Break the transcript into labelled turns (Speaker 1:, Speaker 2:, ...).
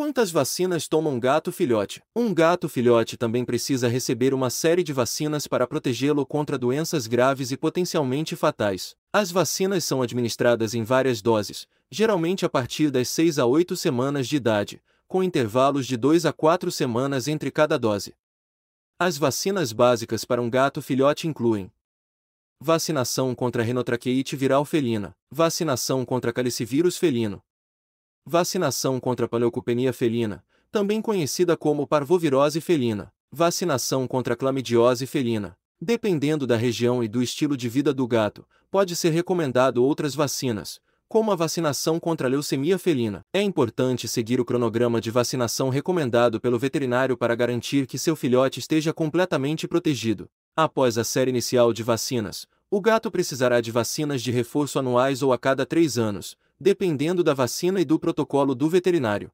Speaker 1: Quantas vacinas toma um gato filhote? Um gato filhote também precisa receber uma série de vacinas para protegê-lo contra doenças graves e potencialmente fatais. As vacinas são administradas em várias doses, geralmente a partir das 6 a 8 semanas de idade, com intervalos de 2 a 4 semanas entre cada dose. As vacinas básicas para um gato filhote incluem vacinação contra renotraqueite viral felina, vacinação contra calicivírus felino, vacinação contra paleocopenia felina, também conhecida como parvovirose felina, vacinação contra clamidiose felina. Dependendo da região e do estilo de vida do gato, pode ser recomendado outras vacinas, como a vacinação contra a leucemia felina. É importante seguir o cronograma de vacinação recomendado pelo veterinário para garantir que seu filhote esteja completamente protegido. Após a série inicial de vacinas, o gato precisará de vacinas de reforço anuais ou a cada três anos, dependendo da vacina e do protocolo do veterinário.